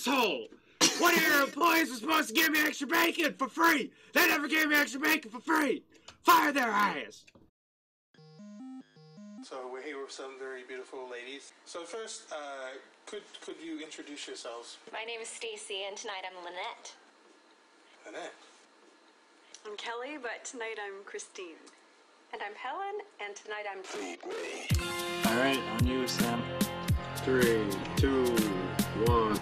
asshole! One of your employees was supposed to give me extra bacon for free. They never gave me extra bacon for free. Fire their ass. So we're here with some very beautiful ladies. So first, uh, could could you introduce yourselves? My name is Stacy, and tonight I'm Lynette. Lynette. I'm Kelly, but tonight I'm Christine. And I'm Helen, and tonight I'm. All right, on you, Sam. Three, two, one.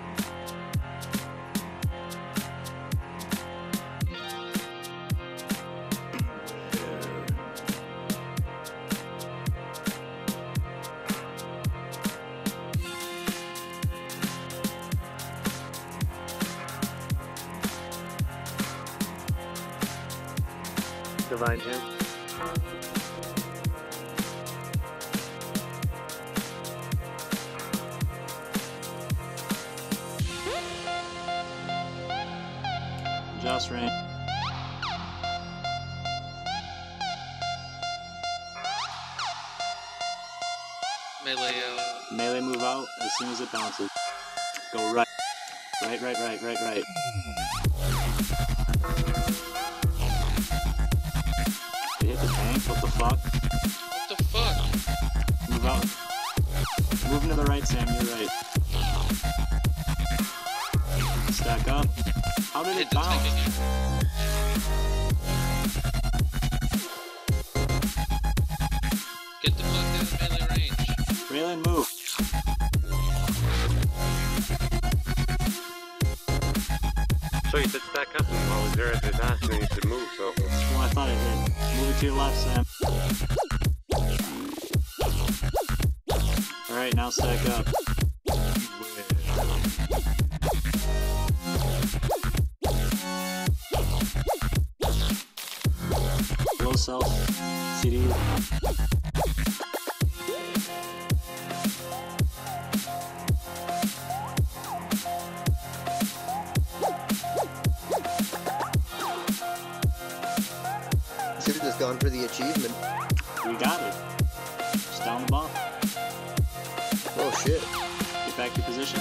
Divine Hymn. Just Rain. Melee out. Melee move out as soon as it bounces. Go right. Right, right, right, right, right. Fuck? What the fuck? Move out. Moving to the right, Sam, you're right. Stack up. How did it bounce? again. Get So you said stack up and while I there at the you said move, so I thought it did. Move it to your left, Sam. Alright, now stack up. Low self. CD. Should have just gone for the achievement. We got it. Just down the ball. Oh shit. Get back to position.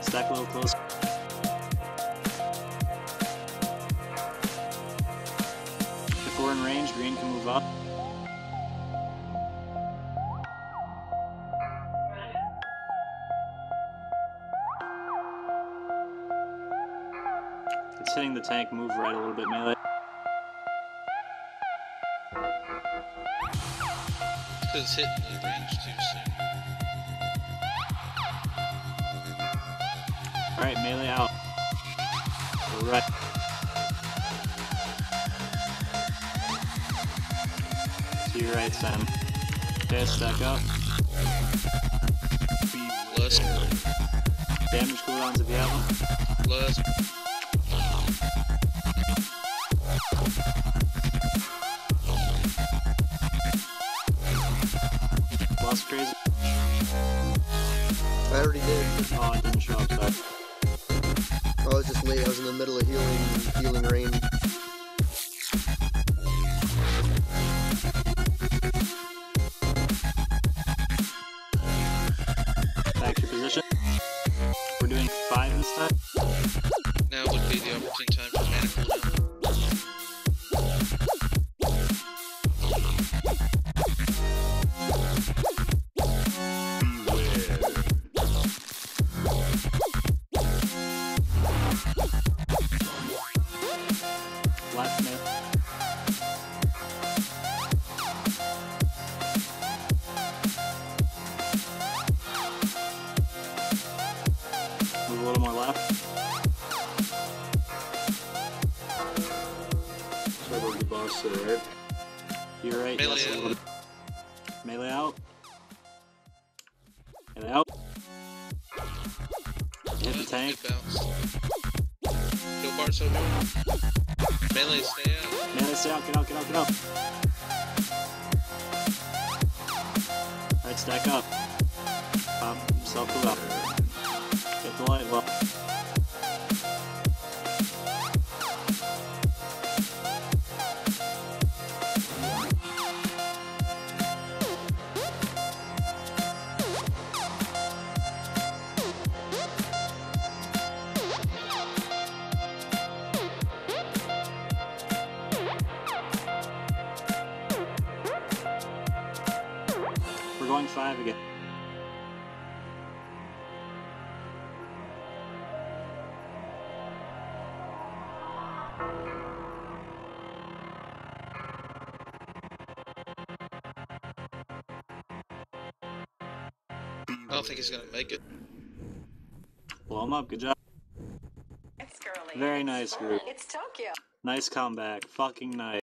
Stack a little closer. If we're in range, green can move up. It's hitting the tank, move right a little bit melee. Because it's hitting the range too soon. Alright, melee out. Right. To your right, Sam. Okay, stack up. Plus, Damage cooldowns if you have them. plus. Already did. Oh, didn't show up, sorry. Oh, I was just late. I was in the middle of healing, healing rain. More left. So about the boss to the right. You're right. Melee yes, out. Melee out. Melee out. Hit the tank. Get bounced. Kill Barso here. Melee, stay out. Melee, stay out. Get out. Get out. Get out. Alright, stack up. Pop yourself well. We're going five again. I don't think he's gonna make it. Blow him up. Good job. It's girly. Very nice group. It's Tokyo. Nice comeback. Fucking nice.